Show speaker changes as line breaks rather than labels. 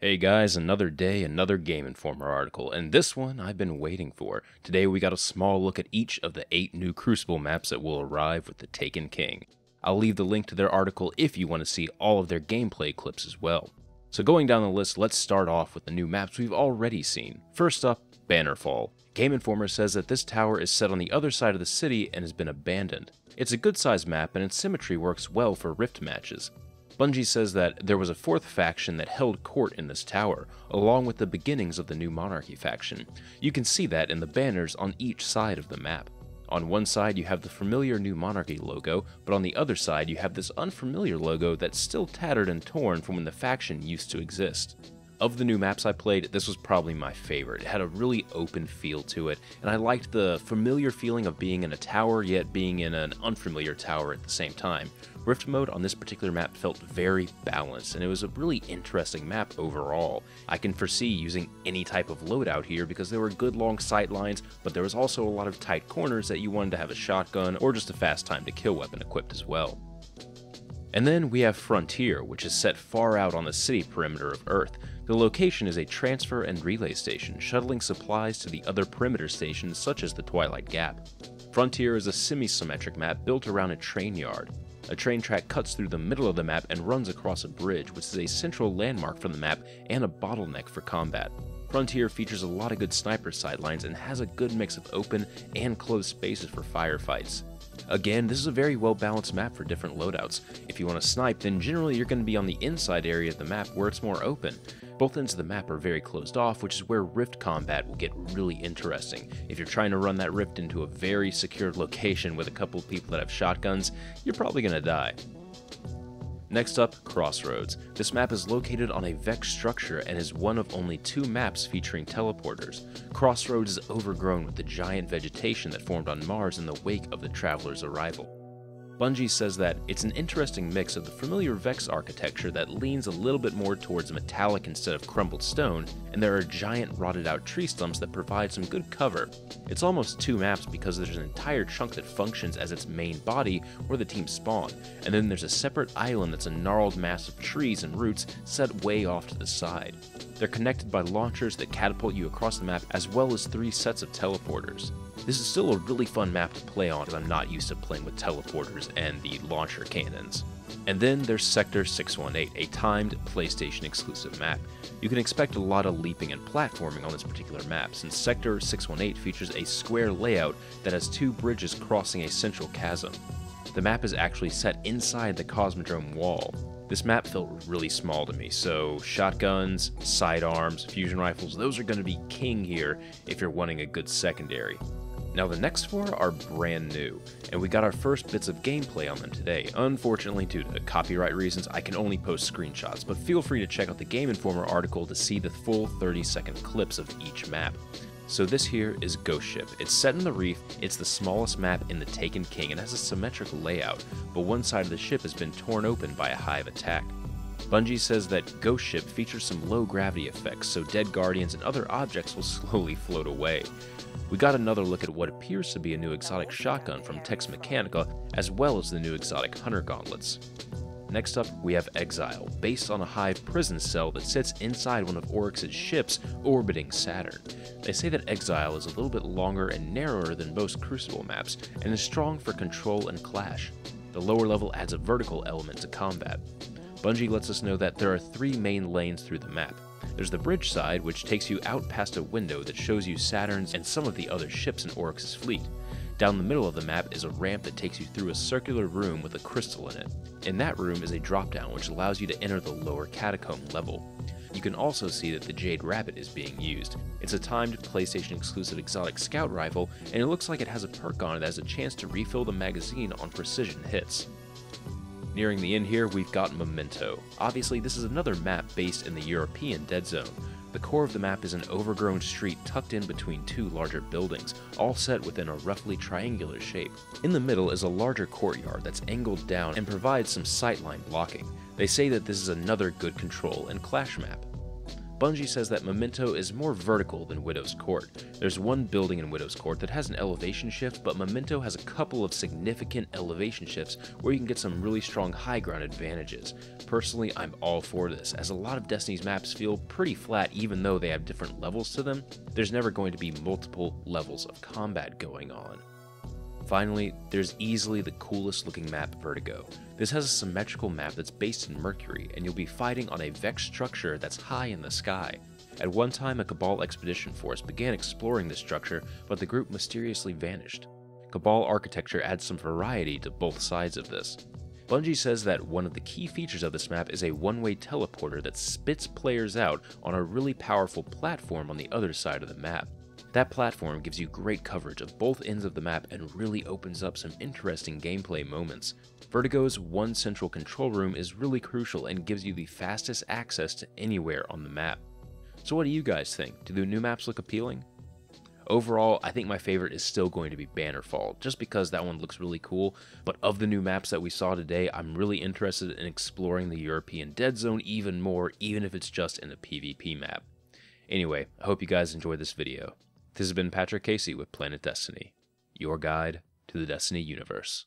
Hey guys, another day, another Game Informer article, and this one I've been waiting for. Today we got a small look at each of the 8 new Crucible maps that will arrive with the Taken King. I'll leave the link to their article if you want to see all of their gameplay clips as well. So going down the list, let's start off with the new maps we've already seen. First up, Bannerfall. Game Informer says that this tower is set on the other side of the city and has been abandoned. It's a good sized map and its symmetry works well for rift matches. Bungie says that there was a fourth faction that held court in this tower, along with the beginnings of the new Monarchy faction. You can see that in the banners on each side of the map. On one side you have the familiar New Monarchy logo, but on the other side you have this unfamiliar logo that's still tattered and torn from when the faction used to exist. Of the new maps I played, this was probably my favorite. It had a really open feel to it, and I liked the familiar feeling of being in a tower yet being in an unfamiliar tower at the same time. Rift mode on this particular map felt very balanced, and it was a really interesting map overall. I can foresee using any type of loadout here because there were good long sight lines, but there was also a lot of tight corners that you wanted to have a shotgun or just a fast time to kill weapon equipped as well. And then we have Frontier, which is set far out on the city perimeter of Earth. The location is a transfer and relay station, shuttling supplies to the other perimeter stations such as the Twilight Gap. Frontier is a semi-symmetric map built around a train yard. A train track cuts through the middle of the map and runs across a bridge, which is a central landmark for the map and a bottleneck for combat. Frontier features a lot of good sniper sightlines and has a good mix of open and closed spaces for firefights. Again, this is a very well balanced map for different loadouts. If you want to snipe, then generally you're going to be on the inside area of the map where it's more open. Both ends of the map are very closed off, which is where rift combat will get really interesting. If you're trying to run that rift into a very secured location with a couple people that have shotguns, you're probably going to die. Next up, Crossroads. This map is located on a Vex structure and is one of only two maps featuring teleporters. Crossroads is overgrown with the giant vegetation that formed on Mars in the wake of the Traveler's arrival. Bungie says that it's an interesting mix of the familiar Vex architecture that leans a little bit more towards metallic instead of crumbled stone, and there are giant rotted out tree stumps that provide some good cover. It's almost two maps because there's an entire chunk that functions as its main body where the team spawn, and then there's a separate island that's a gnarled mass of trees and roots set way off to the side. They're connected by launchers that catapult you across the map as well as three sets of teleporters. This is still a really fun map to play on as I'm not used to playing with teleporters and the launcher cannons. And then there's Sector 618, a timed PlayStation exclusive map. You can expect a lot of leaping and platforming on this particular map, since Sector 618 features a square layout that has two bridges crossing a central chasm. The map is actually set inside the Cosmodrome wall. This map felt really small to me, so shotguns, sidearms, fusion rifles, those are going to be king here if you're wanting a good secondary. Now the next four are brand new, and we got our first bits of gameplay on them today. Unfortunately, due to copyright reasons, I can only post screenshots, but feel free to check out the Game Informer article to see the full 30 second clips of each map. So this here is Ghost Ship. It's set in the reef, it's the smallest map in the Taken King, and has a symmetrical layout, but one side of the ship has been torn open by a hive attack. Bungie says that Ghost Ship features some low gravity effects, so dead guardians and other objects will slowly float away. We got another look at what appears to be a new exotic shotgun from Tex Mechanica, as well as the new exotic hunter gauntlets. Next up, we have Exile, based on a Hive prison cell that sits inside one of Oryx's ships orbiting Saturn. They say that Exile is a little bit longer and narrower than most Crucible maps, and is strong for control and clash. The lower level adds a vertical element to combat. Bungie lets us know that there are three main lanes through the map. There's the bridge side, which takes you out past a window that shows you Saturn's and some of the other ships in Oryx's fleet. Down the middle of the map is a ramp that takes you through a circular room with a crystal in it. In that room is a drop down which allows you to enter the lower catacomb level. You can also see that the Jade Rabbit is being used. It's a timed PlayStation exclusive exotic scout rifle, and it looks like it has a perk on it that has a chance to refill the magazine on precision hits. Nearing the end here, we've got Memento. Obviously, this is another map based in the European Dead Zone. The core of the map is an overgrown street tucked in between two larger buildings, all set within a roughly triangular shape. In the middle is a larger courtyard that's angled down and provides some sightline blocking. They say that this is another good control and clash map. Bungie says that Memento is more vertical than Widow's Court. There's one building in Widow's Court that has an elevation shift, but Memento has a couple of significant elevation shifts where you can get some really strong high ground advantages. Personally, I'm all for this, as a lot of Destiny's maps feel pretty flat even though they have different levels to them. There's never going to be multiple levels of combat going on. Finally, there's easily the coolest looking map, Vertigo. This has a symmetrical map that's based in Mercury, and you'll be fighting on a Vex structure that's high in the sky. At one time, a Cabal expedition force began exploring this structure, but the group mysteriously vanished. Cabal architecture adds some variety to both sides of this. Bungie says that one of the key features of this map is a one-way teleporter that spits players out on a really powerful platform on the other side of the map. That platform gives you great coverage of both ends of the map and really opens up some interesting gameplay moments. Vertigo's one central control room is really crucial and gives you the fastest access to anywhere on the map. So what do you guys think? Do the new maps look appealing? Overall, I think my favorite is still going to be Bannerfall, just because that one looks really cool, but of the new maps that we saw today, I'm really interested in exploring the European Dead Zone even more, even if it's just in a PvP map. Anyway, I hope you guys enjoyed this video. This has been Patrick Casey with Planet Destiny, your guide to the Destiny universe.